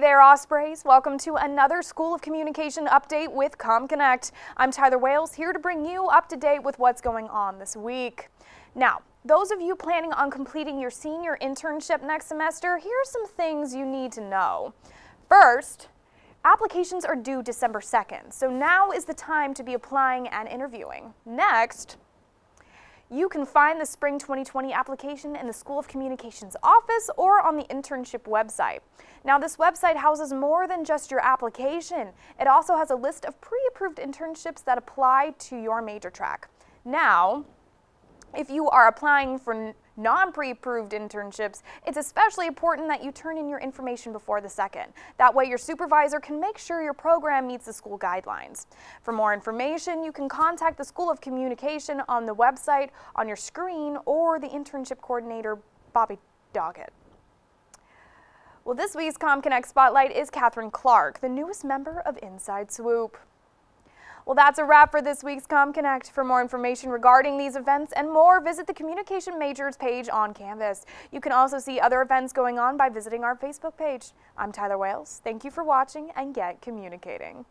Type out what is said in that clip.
there, Ospreys. Welcome to another School of Communication update with CommConnect. I'm Tyler Wales, here to bring you up to date with what's going on this week. Now, those of you planning on completing your senior internship next semester, here are some things you need to know. First, applications are due December 2nd, so now is the time to be applying and interviewing. Next, you can find the Spring 2020 application in the School of Communications office or on the internship website. Now this website houses more than just your application. It also has a list of pre-approved internships that apply to your major track. Now, if you are applying for non-pre-approved internships, it's especially important that you turn in your information before the second. That way your supervisor can make sure your program meets the school guidelines. For more information, you can contact the School of Communication on the website on your screen or the internship coordinator, Bobby Doggett. Well, this week's CommConnect Spotlight is Catherine Clark, the newest member of Inside Swoop. Well, that's a wrap for this week's CommConnect. For more information regarding these events and more, visit the Communication Majors page on Canvas. You can also see other events going on by visiting our Facebook page. I'm Tyler Wales. Thank you for watching and get communicating.